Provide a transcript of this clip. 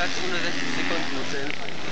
gesagt 160 Sekunden muss er hinfahren.